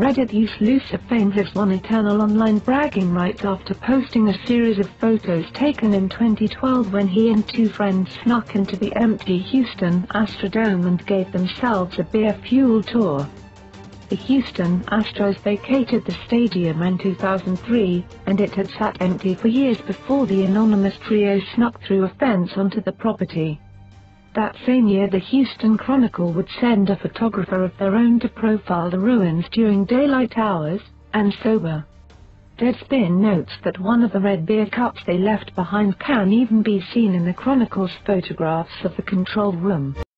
Reddit use Lucer fame has won eternal online bragging rights after posting a series of photos taken in 2012 when he and two friends snuck into the empty Houston Astrodome and gave themselves a beer-fueled tour. The Houston Astros vacated the stadium in 2003, and it had sat empty for years before the anonymous trio snuck through a fence onto the property. That same year the Houston Chronicle would send a photographer of their own to profile the ruins during daylight hours, and sober. Deadspin notes that one of the red beer cups they left behind can even be seen in the Chronicle's photographs of the control room.